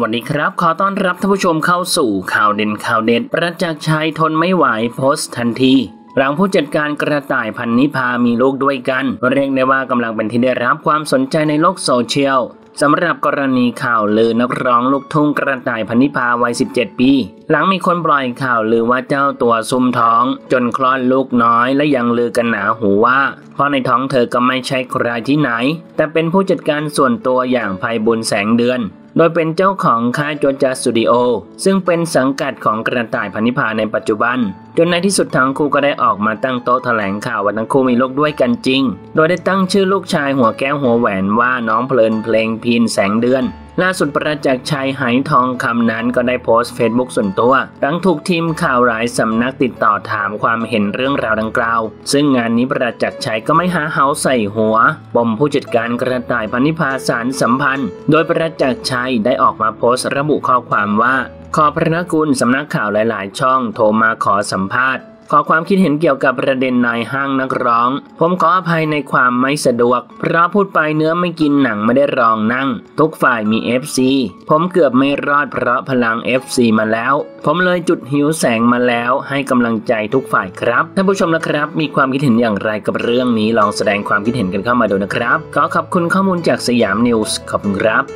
วัสดีครับ ขอต้อนรับท่านผู้ชมเข้าสู่ข่าวเด่นข่าวเด็ดประจักษ์ชัยทนไม่ไหวโพสต์ทันทีหลังผู้จัดการกระต่ายพันนิพามีลูกด้วยกัน เรียกได้ว่ากำลังเป็นที่ได้รับความสนใจในโลกโซเชียลสำหรับกรณีข่าวลือนักร้องลูกทุ่งกระต่ายพันนิพาวัย 17 ปี หลังมีคนปล่อยข่าวลือว่าเจ้าตัวซุ่มท้อง จนคลอดลูกน้อยและยังลือกันหนาหูว่าเพราะในท้องเธอก็ไม่ใช่ใครที่ไหน แต่เป็นผู้จัดการส่วนตัวอย่างภัยบุญแสงเดือน โดยเป็นเจ้าของค่ายจจัสตูดิโอซึ่งเป็นสังกัดของกระต่ายพรรณนิภาในปัจจุบัน จนในที่สุดทั้งคู่ก็ได้ออกมาตั้งโต๊ะแถลงข่าวว่าทั้งคู่มีลูกด้วยกันจริง โดยได้ตั้งชื่อลูกชายหัวแก้วหัวแหวนว่าน้องเพลินเพลงพินแสงเดือน ล่าสุดประจักษ์ชัยไหทองคำนั้นก็ได้โพสต์เฟซบุ๊กส่วนตัว หลังถูกทีมข่าวหลายสำนักติดต่อถามความเห็นเรื่องราวดังกล่าว ซึ่งงานนี้ประจักษ์ชัยก็ไม่หาเฮาใส่หัวปมผู้จัดการกระต่ายพันนิพาสารสัมพันธ์ โดยประจักษ์ชัยได้ออกมาโพสต์ระบุข้อความว่า ขอพระนคุณสำนักข่าวหลาย ๆ ช่องโทรมาขอสัมภาษณ์ ขอความคิดเห็นเกี่ยวกับประเด็นนายห้างนักร้อง ผมขออภัยในความไม่สะดวก เพราะพูดไปเนื้อไม่กินหนังไม่ได้รองนั่ง ทุกฝ่ายมี FC ผมเกือบไม่รอดเพราะพลัง FC มาแล้ว ผมเลยจุดหิวแสงมาแล้วให้กำลังใจทุกฝ่ายครับ ท่านผู้ชมนะครับ มีความคิดเห็นอย่างไรกับเรื่องนี้ลองแสดงความคิดเห็นกันเข้ามาดูนะครับ ขอขอบคุณข้อมูลจากสยามนิวส์ขอบคุณครับ